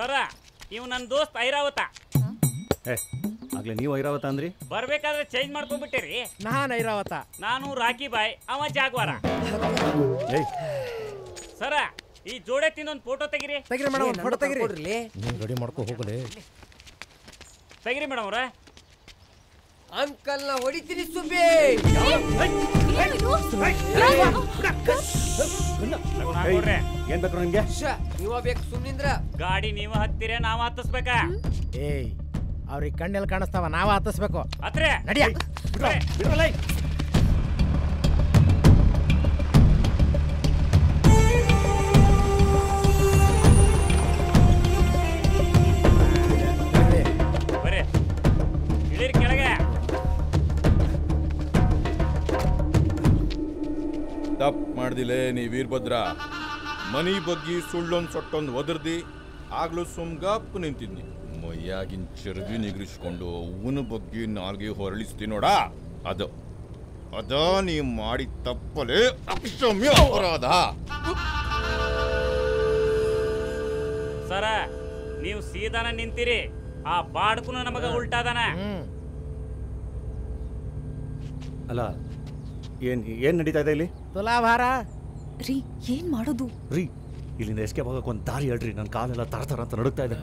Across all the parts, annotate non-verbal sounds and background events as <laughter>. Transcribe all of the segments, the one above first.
ಸರ ಇವ್ ನನ್ ದೋಸ್ತ್ ಐರಾವತ ಏ ಆಗ್ಲೇ ನೀವು ಐರಾವತ ಅಂದ್ರಿ ಬರ್ಬೇಕಾದ್ರೆ ಚೇಂಜ್ ಮಾಡ್ಕೊಂಡ್ಬಿಟ್ಟಿರಿ ನಾನ್ ಐರಾವತ ನಾನು ರಾಕಿ ಬಾಯ್ ಅವ ಜಾಗ್ವಾರ ಏಯ್ ಸರ ಈ ಜೋಡೆ ತಿನ್ನೊಂದು ಫೋಟೋ ತೆಗಿರಿ ತೆಗಿರಿ ಮೇಡಮ್ ಫೋಟೋ ತೆಗಿರಿ ನೀನ್ ರೆಡಿ ಮಾಡ್ಕೊ ಹೋಗಲೇ ತೆಗಿರಿ ಮೇಡಮ್ ಅವ್ರ ಅಂಕಲ್ನ ಹೊಡಿತೀರಿ ಸುಬ್ಬಿ ಏನ್ ಬೇಕು ನಿಮ್ಗೆ? ನೀವ ಬೇಕು ಸುಮ್ನಿಂದ್ರ. ಗಾಡಿ ನೀವ ಹತ್ತಿರ ನಾವ್ ಹತ್ತಿಸ್ಬೇಕ. ಏಯ್ ಅವ್ರಿಗೆ ಕಣ್ಣೆಲ್ಲ ಕಾಣಿಸ್ತಾವ ನಾವ ಹತ್ತಿಸ್ಬೇಕು. ಹತ್ರೆ. ನಡಿಯ. ಬರ್ರಿ ತಪ್ಪು ನೀ ವೀರಭದ್ರ. ಮನಿ ಬಗ್ಗಿ ಸುಳ್ಳೊಂದು ಸೊಟ್ಟೊಂದು ಒದರ್ದಿ ಆಗ್ಲೂ ಸುಮ್ಗಪ್ಪು ನಿಂತಿದ್ನಿ. ಮೈಯಾಗಿನ್ ಚರ್ಗಿ ನಿಗ್ರಿಸ್ಕೊಂಡು ಅವನ ಬಗ್ಗೆ ನಾಲ್ಗೆ ಹೊರಳಿಸ್ತಿ ನೋಡ. ಅದು ಅದ ನೀ ಮಾಡಿ ತಪ್ಪಲೆ ಅಕ್ಷಮ್ಯ ಅಪರಾಧ. ಸರ ನೀವು ಸೀದಾನ ನಿಂತಿರಿ. ಆ ಬಾಡ್ಕುನು ನಮಗ ಉಲ್ಟಾದಾನ. ಹ್ಮ್. ಅಲ್ಲ ಏನ್ ಏನ್ ನಡೀತಾ ಇದೆ ಇಲ್ಲಿ? ತುಲಾಭಾರ. ರೀ ಏನ್ ಮಾಡೋದು? ರೀ ಇಲ್ಲಿಂದ ಎಸ್ಕೇಪ್ ಹೋಗಕ್ಕೆ ಒಂದು ದಾರಿ ಹೇಳ್ರಿ. ನನ್ನ ಕಾಲೆಲ್ಲ ತರ ತರ ಅಂತ ನಡುಕ್ತಾ ಇದೆ.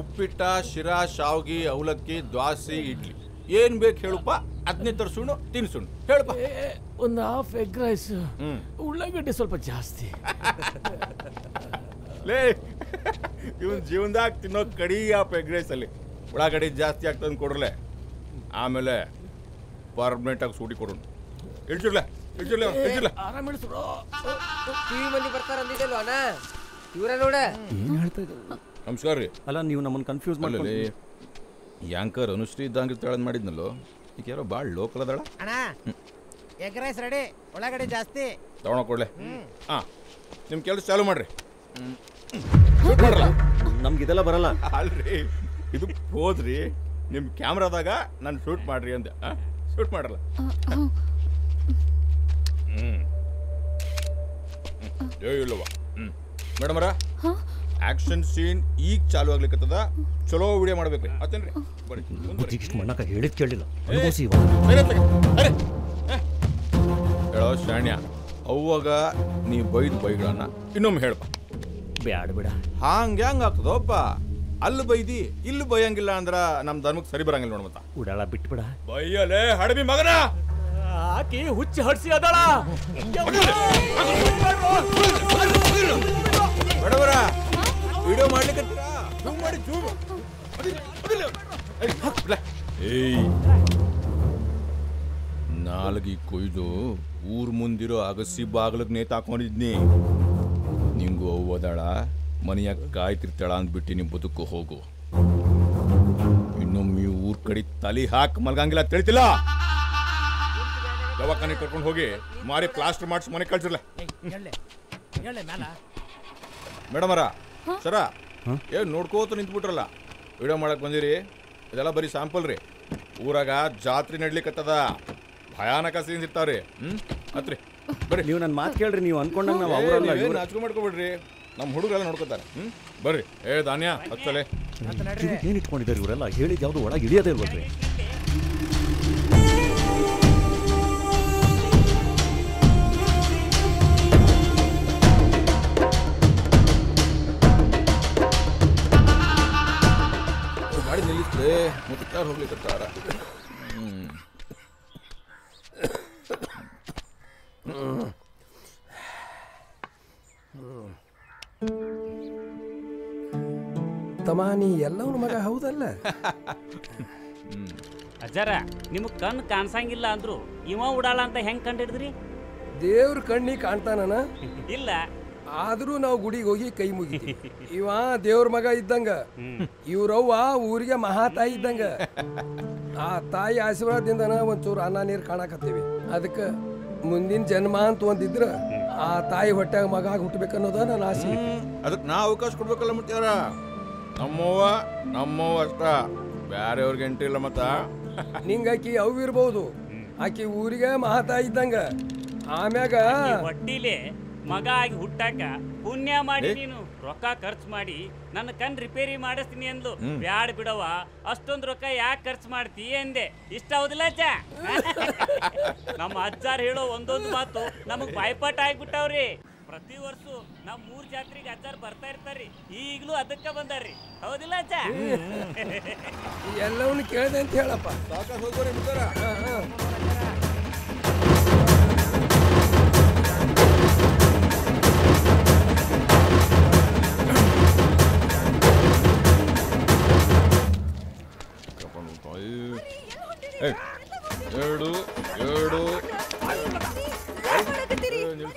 ಉಪ್ಪಿಟ್ಟ ಶಿರಾ ಶಾವ್ಗಿ ಅವಲಕ್ಕಿ ದ್ವಾಸಿ ಇಡ್ಲಿ. ಏನ್ ಬೇಕು ಹೇಳುಪ್ಪ. ಅದನ್ನೇ ತರ್ಸುಣು ತಿನ್ಸುಣು ಹೇಳಪ್ಪ. ಒಂದು ಹಾಫ್ ಎಗ್ ರೈಸ್ ಉಳ್ಳಾಗಡ್ಡೆ ಸ್ವಲ್ಪ ಜಾಸ್ತಿ. <laughs> ಲೇ ಇವನ್ ಜೀವನದಾಗ ತಿನ್ನೋ ಕಡಿ ಆ ಎಗ್ ರೈಸ್ ಅಲ್ಲಿ. ಉಳ್ಳಾಗಡ್ಡೆ ಜಾಸ್ತಿ ಆಗ್ತದೆ ಕೊಡ್ರಲೆ. ಆಮೇಲೆ ಪರ್ಮನೆಂಟ್ ಆಗಿ ಸೂಟಿ ಕೊಡೋಣ. ಇಳ್ಚಿರ್ಲ ಇಳ್ಚಿರ್ಲ ಇಳ್ಚಿರ್ಲ ಆರಾಮ ಇಳಿಸ್ಬಿಡು ಟಿವಿ ಮಂದಿ ಬರ್ತಾರ ಅಂದಿದ್ದಲ್ವ ಅಣ್ಣ? ಇವರ ನೋಡ. ನಮಸ್ಕಾರ ರೀ. ಅಲ್ಲ ನೀವು ನಮ್ಮನ್ನು ಕನ್ಫ್ಯೂಸ್ ಮಾಡಲಿ ಯಾಂಕರ್ ಅನುಶ್ರೀ ಇದ್ದಂಗೆ ಇರ್ತಾಳೆ ಮಾಡಿದ್ನಲ್ಲೋ? ಈಗ ಯಾರೋ ಭಾಳ ಲೋಕಲ್ ಅದಾಳ? ಅಣ್ಣ ಎಗ್ ರೈಸ್ ರೆಡಿ ಒಳಗಡೆ ಜಾಸ್ತಿ. ತಗೊಂಡ ಕೊಡ್ಲೆ. ಹಾಂ ನಿಮ್ಮ ಕೆಲಸ ಚಾಲು ಮಾಡ್ರಿ. ನಮ್ಗೆ ಇದೆಲ್ಲ ಬರಲ್ಲ. ಅಲ್ರಿ ಇದು ಹೋದ್ರಿ ನಿಮ್ಮ ಕ್ಯಾಮ್ರಾದಾಗ ನಾನು ಶೂಟ್ ಮಾಡ್ರಿ ಅಂದೆ. ಶೂಟ್ ಮಾಡಲ್ಲ. ಇಲ್ಲವ ಹ್ಞೂ ಮೇಡಮರ ಆಕ್ಷನ್ ಸೀನ್ ಈಗ ಚಾಲು ಆಗ್ಲಿಕ್ಕತ್ತದ ಚಲೋ ವಿಡಿಯೋ ಮಾಡ್ಬೇಕ್ರಿ. ಮತ್ತೇನ್ರಿ ಬರೀ ಇಷ್ಟು ಮಣ್ಣಕ್ಕ ಮಣ್ಣಕ ಹೇಳಿದ್ ಕೇಳಿಲ್ಲ. ಹೇಳೋ ಶಾಣ್ಯ ಅವಾಗ ನೀ ಬೈದ್ ಬೈಗಳನ್ನ ಇನ್ನೊಮ್ಮೆ ಹೇಳಪ್ಪ ಬ್ಯಾಡ ಬಿಡ. ಹಾಂಗ್ ಹೆಂಗ್ ಆಗ್ತದೋಪ್ಪ ಅಲ್ಲಿ ಬೈದಿ ಇಲ್ಲಿ ಬೈಯಂಗಿಲ್ಲ ಅಂದ್ರ ನಮ್ ಧರ್ಮಕ್ಕೆ ಸರಿ ಬರಂಗಿಲ್ಲ ನೋಡ್ ಮತ್ತ. ಉಡಾಳ ಬಿಟ್ಬಿಡ. ಬೈಯಲೇ ಹಡಬಿ ಮಗನ. ಆಕಿ ಹುಚ್ಚಿ ಹಡ್ಸಿ ಅದಳ. ಬಡವರ ವಿಡಿಯೋ ಮಾಡ್ಲಿಕ್ಕೆ ಜೂಮ್ ಮಾಡಿ ಜೂಮ್ ಏಯ್. ನಾಲ್ಗಿ ಕೊಯ್ದು ಊರ್ ಮುಂದಿರೋ ಅಗಸಿ ಬಾಗ್ಲಗ್ ನೇತಾಕೊಂಡಿದ್ನಿ. ನಿಂಗು ಅವ್ವದಾಳ ಮನೆಯಾಗ ಕಾಯ್ತಿರ್ತಾಳ ಅಂದ್ಬಿಟ್ಟು ನೀ ಬದುಕು ಹೋಗು. ಇನ್ನೊಮ್ಮೆ ಊರ್ ಕಡೆ ತಲೆ ಹಾಕಿ ಮಲ್ಗಂಗಿಲ್ಲ ತಿಳಿತಿಲ್ಲ ದವಾಖಾನೆ ಕರ್ಕೊಂಡು ಹೋಗಿ ಮಾರಿ ಪ್ಲಾಸ್ಟರ್ ಮಾಡಿಸಿ ಮನೆ ಕಳ್ಸಿರ್ಲ. ಮೇಡಮ್ ಅರ ಮ್ಯಾಲ ಮೇಡಮರ ಸರ ಏನ್ ನೋಡ್ಕೋತ ನಿಂತ್ಬಿಟ್ರಲ್ಲ? ವಿಡಿಯೋ ಮಾಡಕ್ ಬಂದಿರಿ ಇದೆಲ್ಲ ಬರೀ ಸ್ಯಾಂಪಲ್ ರೀ. ಊರಾಗ ಜಾತ್ರೆ ನಡ್ಲಿಕ್ಕತ್ತದ ಭಯಾನಕ ಸೀನ್ಸ್ ಇರ್ತಾವ್ರಿ. ಹ್ಮ್? ಮತ್ರಿ ಬರೀ. ನೀವು ನನ್ನ ಮಾತು ಕೇಳ್ರಿ ನೀವು ಅನ್ಕೊಂಡಂಗೆ ನಾವು ಅವರಲ್ಲ ನಾಚಿಕೆ ಮಾಡ್ಕೊಬಿಡ್ರಿ? ನಮ್ಮ ಹುಡುಗರೆಲ್ಲ ನೋಡ್ಕೋತಾರೆ ಹ್ಮ್? ಬರ್ರಿ. ಏ ಧಾನ್ಯ ಹಚ್ಚಲೆ ಮತ್ತೆ ನಡ್ರಿ ಕಿವಿಗೆ ಏನ್ ಇಟ್ಕೊಂಡಿದ್ದಾರೆ ಇವರೆಲ್ಲ? ಹೇಳಿದ್ ಯಾವ್ದು ಒಳಗೆ ಇಳಿಯೋದೇ ಇಲ್ವಲ್ರಿ? ಗಾಡಿ ನಿಲ್ಲಿಸ್ರೆ ಮುತ್ತಾರ ಹೋಗ್ಲಿಕ್ಕತ್ತಾರ ಹ್ಮ್. ತಮ್ಮ ನೀ ಎಲ್ಲವನ ಮಗ ಹೌದಲ್ಲ? ಅಜ್ಜಾರ ನಿಮಗ್ ಕಣ್ ಕಾಣ್ಸಂಗಿಲ್ಲ ಅಂದ್ರು ಇವ ಉಡಾಳ ಅಂತ ಹೆಂಗ್ ಕಂಡಿಡಿದ್ರಿ? ದೇವ್ರ ಕಣ್ಣಿ ಕಾಣ್ತಾನನ? <laughs> ಇಲ್ಲ. ಆದ್ರೂ ನಾವು ಗುಡಿಗೆ ಹೋಗಿ ಕೈ ಮುಗಿ <laughs> ಇವ ದೇವ್ರ ಮಗ ಇದ್ದಂಗ. ಇವ್ರವ್ವ ಊರಿಗೆ ಮಹಾ ತಾಯಿ ಇದ್ದಂಗ. <laughs> ಆ ತಾಯಿ ಆಶೀರ್ವಾದದಿಂದನ ಒಂಚೂರು ಅನ್ನ ನೀರು ಕಾಣಕತ್ತೀವಿ. ಅದಕ್ಕೆ ಮುಂದಿನ ಜನ್ಮ ಅಂತ ಒಂದಿದ್ರ. ಆ ತಾಯಿ ಹೊಟ್ಟೆಗ ಮಗ ಆಗಿ ಹುಟ್ಬೇಕನ್ನೋದ ನನ್ನ ಆಸೆ. ಅದಕ್ಕೆ ನಾ ಅವಕಾಶ ಕೊಡ್ಬೇಕಲ್ಲ ಮುತ್ಯಾರ ನಮ್ಮವ್ವ ನಮ್ಮವ್ವ ಅಷ್ಟ. ಬ್ಯಾರೆಯವ್ರಿಗೆ ಎಂಟ್ರಿ ಇಲ್ಲ ಮತ್ತ. ನಿಂಗ ಆಕಿ ಅವು ಇರ್ಬೋದು. ಆಕಿ ಊರಿಗೆ ಮಹಾತಾಯಿ ಇದ್ದಂಗ. ಆಮ್ಯಾಗ ಈ ಹೊಟ್ಟಿಲಿ ಮಗ ಆಗಿ ಹುಟ್ಟಾಕ ಪುಣ್ಯ ಮಾಡಿ? ನೀನು. ರೊಕ್ಕ ಖರ್ಚು ಮಾಡಿ ನನ್ನ ಕಣ್ ರಿಪೇರಿ ಮಾಡಿಸ್ತೀನಿ ಅಂದ್ಲು. ಬ್ಯಾಡ್ ಬಿಡವ ಅಷ್ಟೊಂದು ರೊಕ್ಕ ಯಾಕೆ ಖರ್ಚು ಮಾಡ್ತಿ ಎಂದೆ ಇಷ್ಟ ಹೌದಿಲ್ಲ ಅಜ್ಜ? <laughs> ನಮ್ಮ ಅಜ್ಜಾರ್ ಹೇಳೋ ಒಂದೊಂದು ಮಾತು ನಮಗ್ ಬಾಯ್ಪಾಟ ಆಗ್ಬಿಟ್ಟವ್ರಿ. ಪ್ರತಿ ವರ್ಷ ನಮ್ ಮೂರ್ ಜಾತ್ರೆಗೆ ಅಜ್ಜಾರ್ ಬರ್ತಾ ಇರ್ತಾರ್ರಿ. ಈಗ್ಲೂ ಅದಕ್ಕ ಬಂದಾರ್ರಿ. ಹೌದಿಲ್ಲ ಅಜ್ಜ? ಎಲ್ಲವನ್ನ ಕೇಳಿದೆ ಅಂತ ಹೇಳಪ್ಪ. ಸಾಕಾಗ್ ಹೋಗೋರಿ ಎರಡು ಎರಡು ಏ, ನಿಲ್ಸು.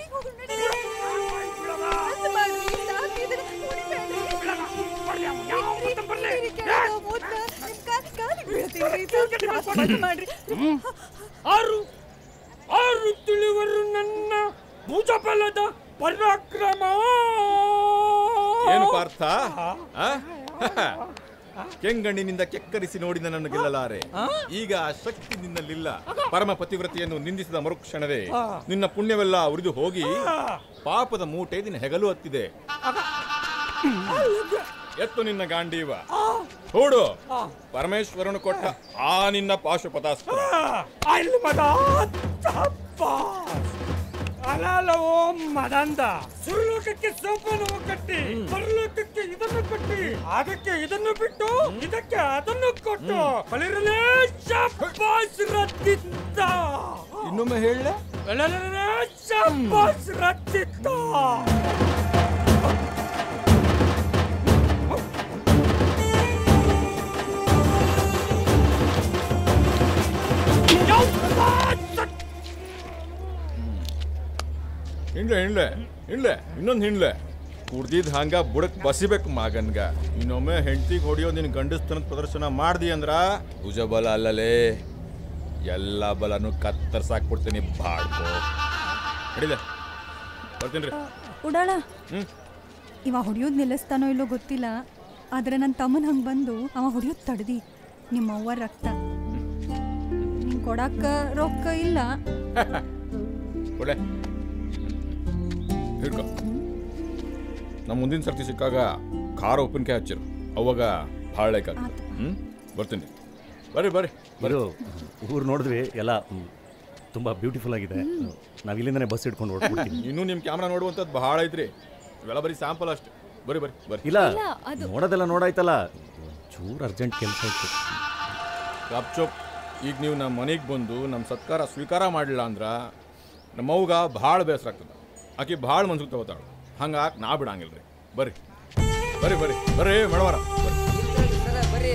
ಆರು. ಆರು ತಿಳಿವರು ನನ್ನ ಭುಜಬಲದ ಪರಾಕ್ರಮ. ಏನು ಪಾರ್ಥ? ಕೆಂಗಣ್ಣಿನಿಂದ ಕೆಕ್ಕರಿಸಿ ನೋಡಿದ ನನ್ನ ಗೆಲ್ಲಲಾರೆ. ಈಗ ಆ ಶಕ್ತಿ ನಿನ್ನಲ್ಲಿಲ್ಲ. ಪರಮ ಪತಿವ್ರತೆಯನ್ನು ನಿಂದಿಸಿದ ಮರುಕ್ಷಣವೇ. ನಿನ್ನ ಪುಣ್ಯವೆಲ್ಲ ಉರಿದು ಹೋಗಿ ಪಾಪದ ಮೂಟೆ ನಿನ್ನ ಹೆಗಲು ಹತ್ತಿದೆ. ಎತ್ತು ನಿನ್ನ ಗಾಂಡೀವ. ಹೂಡು. ಪರಮೇಶ್ವರನು ಕೊಟ್ಟ ಆ ನಿನ್ನ ಪಾಶುಪತಾಸ್ತ್ರ. ಅಲಾಲವೋ ಮದಂದ ಸುರಲೋಕಕ್ಕೆ ಸೋಪಾನವು ಕಟ್ಟಿ ಪರಲೋಕಕ್ಕೆ ಇದನ್ನು ಕಟ್ಟಿ. ಅದಕ್ಕೆ ಇದನ್ನು ಬಿಟ್ಟು ಇದಕ್ಕೆ ಅದನ್ನು ಕೊಟ್ಟು. ಬಲಿರಲೇ ಶಾಬಾಸ್ ರತ್ತಿತ್ತ ಇನ್ನೊಮ್ಮೆ ಹೇಳ ಬಲಿರಲೇ ಶಾಬಾಸ್ ರತ್ತಿತ್ತ ಹಿಂಡ್ಲೆ ಹಿಂಡ್ಲೆ ಹಿಂಡ್ಲೆ ಇನ್ನೊಂದು ಹಿಂಡ್ಲೆ. ಕುಡ್ದಿದ್ ಹಂಗ ಬುಡಕ್ ಬಸಿಬೇಕು ಮಗನ್ಗ. ಇನ್ನೊಮ್ಮೆ ಹೆಂಡತಿಗೆ ಹೊಡಿಯೋ ನಿನ್ ಗಂಡಸ್ತನದ ಪ್ರದರ್ಶನ ಮಾಡ್ದಿ ಅಂದ್ರ? ಭುಜಬಲ ಅಲ್ಲಲೇ. ಎಲ್ಲ ಬಲನು ಕತ್ತರ್ಸಾಕ್ಬಿಡ್ತೀನಿ ಬಾಡ್ಕೋ ಹಿಡಿದೆ ಬರ್ತೀನಿ ಉಡಾಳ ಹ್ಮ್. ಇವ ಹೊಡಿಯೋದ್ ನಿಲ್ಲಿಸ್ತಾನೋ ಇಲ್ಲೋ ಗೊತ್ತಿಲ್ಲ. ಆದ್ರೆ ನನ್ನ ತಮ್ಮನ ಹಂಗ್ ಬಂದು ಅವ ಹೊಡಿಯೋದ್ ತಡ್ದಿ. ನಿಮ್ಮ ಅವ್ವ ರಕ್ತ. ನಿಂಗೆ ಕೊಡಾಕ ರೊಕ್ಕ ಇಲ್ಲ. <laughs> ಕೊಡೆ. ಹಿಡ್ಕೊ ನಮ್ಮ ಮುಂದಿನ ಸರ್ತಿ ಸಿಕ್ಕಾಗ ಖಾರ ಉಪ್ಪಿನಕಾಯಿ ಹಚ್ಚಿರು. ಅವಾಗ ಭಾಳ ಲೈಕ್ ಆಗ್ತದೆ. ಹ್ಞೂ ಬರ್ತೀನಿ. ಬರ್ರಿ ಬರ್ರಿ ಬರ್ರಿ. ಊರು ನೋಡಿದ್ವಿ ಎಲ್ಲ ತುಂಬ ಬ್ಯೂಟಿಫುಲ್ ಆಗಿದೆ. ನಾವು ಇಲ್ಲಿಂದನೇ ಬಸ್ ಇಟ್ಕೊಂಡು ಹೊರಡ್ಬಿಡ್ತೀವಿ <laughs> ಇನ್ನೂ ನಿಮ್ಮ ಕ್ಯಾಮ್ರಾ ನೋಡುವಂಥದ್ದು ಭಾಳ ಐತ್ರಿ. ಇವೆಲ್ಲ ಬರೀ ಸ್ಯಾಂಪಲ್ ಅಷ್ಟೇ. ಬರ್ರಿ ಬರ್ರಿ ಬರ್ರಿ. ಇಲ್ಲ ನೋಡೋದೆಲ್ಲ ನೋಡಾಯ್ತಲ್ಲ ಚೂರು ಅರ್ಜೆಂಟ್ ಕೆಲಸ ಇತ್ತು. ಚೋಪ್ ಈಗ ನೀವು ನಮ್ಮ ಮನೆಗೆ ಬಂದು ನಮ್ಮ ಸತ್ಕಾರ ಸ್ವೀಕಾರ ಮಾಡಲಿಲ್ಲ ಅಂದ್ರೆ ನಮ್ಮವ್ಗ ಭಾಳ ಬೇಸರ ಆಗ್ತದೆ. ಆಕೆ ಭಾಳ ಮನ್ಸಿಗೆ ತಗೋತಾಳು ಹಂಗಾಗಿ ನಾ ಬಿಡಂಗಿಲ್ಲ ರೀ ಬರ್ರಿ ಬರ್ರಿ ಬರ್ರಿ ಬರ್ರಿ ಮೇಡಮರ ಬರ್ರಿ